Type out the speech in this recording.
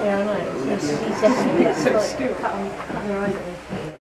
Yeah, I know. It's, he's it's, cut, it's, cut it's, over.